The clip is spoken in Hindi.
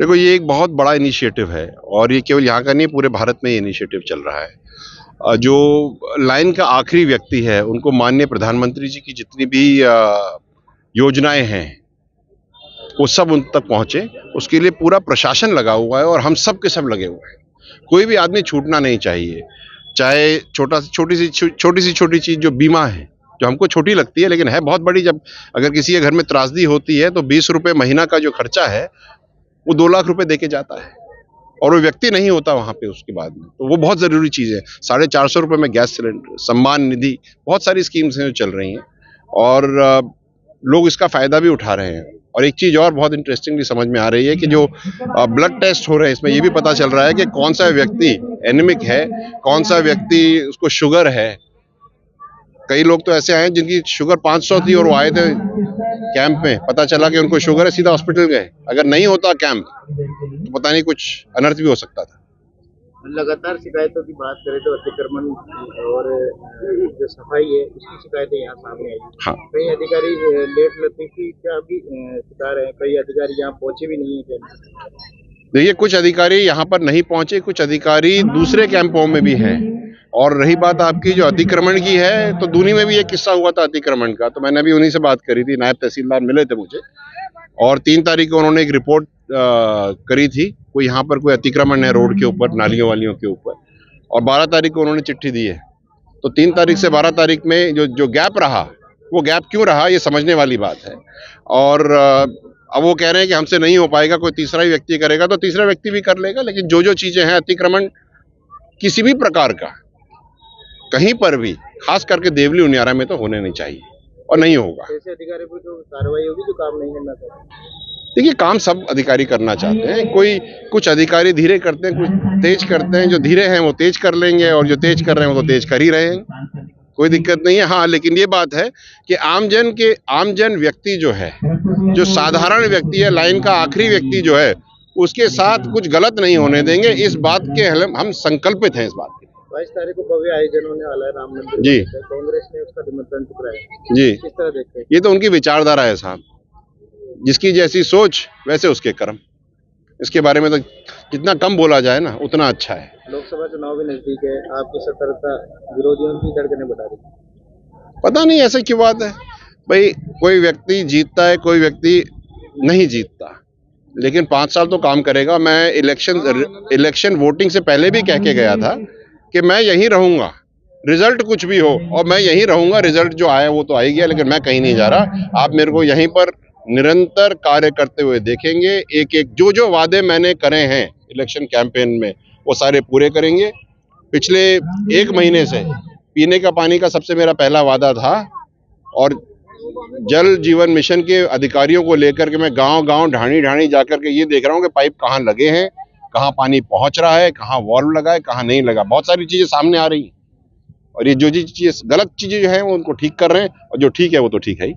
देखो, ये एक बहुत बड़ा इनिशिएटिव है और ये केवल यहाँ का नहीं, पूरे भारत में ये इनिशिएटिव चल रहा है। जो लाइन का आखिरी व्यक्ति है, उनको माननीय प्रधानमंत्री जी की जितनी भी योजनाएँ हैं, वो सब उन तक पहुँचे। उसके लिए पूरा प्रशासन लगा हुआ है और हम सब के सब लगे हुए हैं। कोई भी आदमी छूटना नहीं चाहिए। चाहे छोटा छोटी सी छोटी सी छोटी चीज़, जो बीमा है, जो हमको छोटी लगती है, लेकिन है बहुत बड़ी। जब अगर किसी के घर में त्रासदी होती है तो बीस रुपये महीना का जो खर्चा है वो दो लाख रुपए दे के जाता है। और वो व्यक्ति नहीं होता वहाँ पे उसके बाद में। तो वो बहुत ज़रूरी चीज़ है। साढ़े चार सौ रुपये में गैस सिलेंडर, सम्मान निधि, बहुत सारी स्कीम्स हैं जो चल रही हैं। और लोग इसका फ़ायदा भी उठा रहे हैं। और एक चीज़ और बहुत इंटरेस्टिंगली समझ में आ रही है कि जो ब्लड टेस्ट हो रहे हैं, इसमें ये भी पता चल रहा है कि कौन सा व्यक्ति एनिमिक है, कौन सा व्यक्ति उसको शुगर है कई लोग तो ऐसे आए जिनकी शुगर 500 थी और वो आए थे कैंप में। पता चला कि उनको शुगर है सीधा हॉस्पिटल गए। अगर नहीं होता कैंप तो पता नहीं कुछ अनर्थ भी हो सकता था। लगातार शिकायतों की बात करें तो अतिक्रमण और जो सफ़ाई है उसकी शिकायतें यहाँ सामने आई। हाँ। कई अधिकारी लेट लतीफी का भी शिकार है। कई अधिकारी यहाँ पहुँचे भी नहीं है देखिए कुछ अधिकारी यहाँ पर नहीं पहुँचे कुछ अधिकारी दूसरे कैंपों में भी हैं। और रही बात आपकी जो अतिक्रमण की है तो दूनी में भी एक किस्सा हुआ था अतिक्रमण का तो मैंने अभी उन्हीं से बात करी थी नायब तहसीलदार मिले थे मुझे। और तीन तारीख को उन्होंने एक रिपोर्ट आ, करी थी कोई यहाँ पर कोई अतिक्रमण है रोड के ऊपर नालियों वालियों के ऊपर और बारह तारीख को उन्होंने चिट्ठी दी है। तो तीन तारीख से बारह तारीख में जो जो गैप रहा वो गैप क्यों रहा ये समझने वाली बात है। और अब वो कह रहे हैं कि हमसे नहीं हो पाएगा कोई तीसरा ही व्यक्ति करेगा तो तीसरा व्यक्ति भी कर लेगा लेकिन जो जो चीज़ें हैं अतिक्रमण किसी भी प्रकार का कहीं पर भी खास करके देवली उनियारा में तो होने नहीं चाहिए और नहीं होगा। अधिकारी तो कार्रवाई होगी जो काम नहीं करना देखिए काम सब अधिकारी करना चाहते हैं। कोई कुछ अधिकारी धीरे करते हैं कुछ तेज करते हैं जो धीरे हैं वो तेज कर लेंगे और जो तेज कर रहे हैं वो तो तेज कर ही रहे हैं। कोई दिक्कत नहीं है। हाँ लेकिन ये बात है कि आमजन के आमजन व्यक्ति जो है जो साधारण व्यक्ति है लाइन का आखिरी व्यक्ति जो है उसके साथ कुछ गलत नहीं होने देंगे। इस बात के हम संकल्पित हैं इस बात बाईस तारीख को भव्य आयोजन होने वाला है राम मंदिर जी। कांग्रेस ने उसका निमंत्रण ठुकराया जी। किस तरह देखते हैं? ये तो उनकी विचारधारा है साहब। जिसकी जैसी सोच वैसे उसके कर्म। इसके बारे में तो जितना कम बोला जाए ना उतना अच्छा है। लोकसभा चुनाव भी नज़दीक है। आपकी सतर्कता विरोधियों की धड़कने बढ़ा रही पता नहीं ऐसे क्यों बात है। भाई कोई व्यक्ति जीतता है कोई व्यक्ति नहीं जीतता। लेकिन पाँच साल तो काम करेगा। मैं इलेक्शन इलेक्शन वोटिंग से पहले भी कह के गया था कि मैं यहीं रहूँगा। रिज़ल्ट कुछ भी हो, और मैं यहीं रहूँगा, रिज़ल्ट जो आया वो तो आ ही गया, लेकिन मैं कहीं नहीं जा रहा। आप मेरे को यहीं पर निरंतर कार्य करते हुए देखेंगे। एक एक जो जो वादे मैंने करे हैं इलेक्शन कैंपेन में, वो सारे पूरे करेंगे। पिछले एक महीने से पीने का पानी का सबसे मेरा पहला वादा था, और जल जीवन मिशन के अधिकारियों को लेकर के मैं गाँव गाँव ढाणी ढाणी जाकर के ये देख रहा हूँ कि पाइप कहाँ लगे हैं। कहाँ पानी पहुँच रहा है, कहाँ वॉल्व लगा है, कहाँ नहीं लगा। बहुत सारी चीज़ें सामने आ रही और ये जो चीज़, गलत चीज़ें जो है, वो उनको ठीक कर रहे हैं, और जो ठीक है, वो तो ठीक है ही।